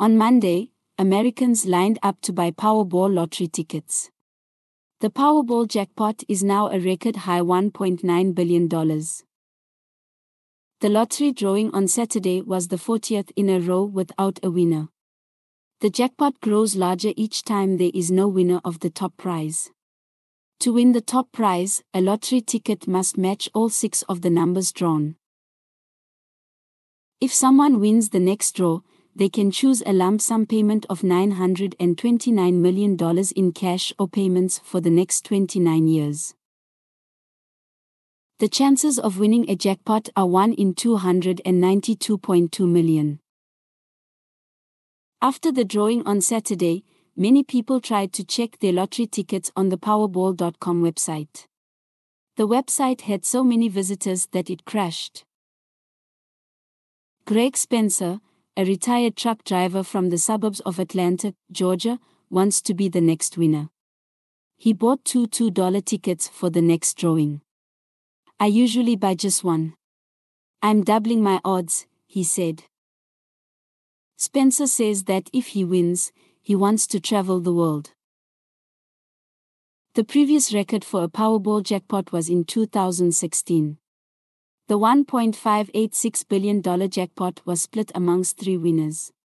On Monday, Americans lined up to buy Powerball lottery tickets. The Powerball jackpot is now a record high $1.9 billion. The lottery drawing on Saturday was the 40th in a row without a winner. The jackpot grows larger each time there is no winner of the top prize. To win the top prize, a lottery ticket must match all six of the numbers drawn. If someone wins the next draw, they can choose a lump sum payment of $929 million in cash or payments for the next 29 years. The chances of winning a jackpot are 1 in 292.2 million. After the drawing on Saturday, many people tried to check their lottery tickets on the Powerball.com website. The website had so many visitors that it crashed. Greg Spencer, a retired truck driver from the suburbs of Atlanta, Georgia, wants to be the next winner. He bought two $2 tickets for the next drawing. I usually buy just one. I'm doubling my odds, he said. Spencer says that if he wins, he wants to travel the world. The previous record for a Powerball jackpot was in 2016. The $1.586 billion jackpot was split amongst three winners.